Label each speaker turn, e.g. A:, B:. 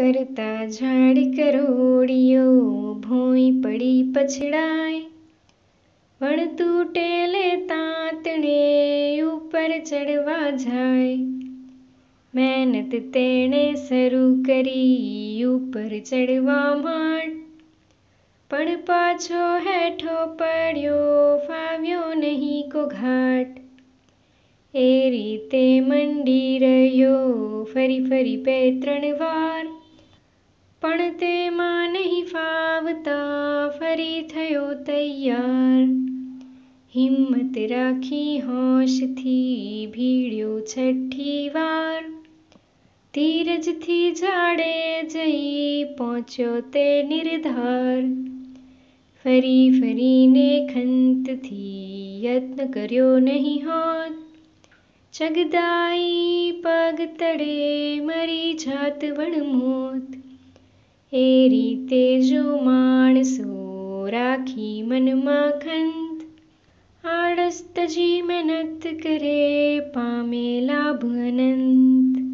A: કરતા ઝાડ કરોડિયો ભોંય પડી પછડાય. વણ તૂટે લે તાતણે ઉપર ચડવા જાય. મહેનત તેણે શરૂ કરી ઉપર ચડવા માંડ. પણ પાછો હેઠો પડ્યો, ફાવ્યો નહીં કો ઘાટ એ રીતે મંડી રહ્યો, ફરી ફરી બે ત્રણ વાર. પણ તેમાં નહીં ફાવતા, ફરી થયો તૈયાર. હિંમત રાખી હોશથી ભીડ્યો છઠ્ઠી વાર. ધીરજથી ઝાડે જઈ પહોંચ્યો તે નિર્ધાર. ફરી ફરીને ખંતથી યત્ન કર્યો નહીં હોત. જગદાઈ પગ તળે મરી જાત વણમોત. એ રીતે જો માણસો રાખી મનમાં ખંત આળસ તજી મહેનત કરે પામે લાભ અનંત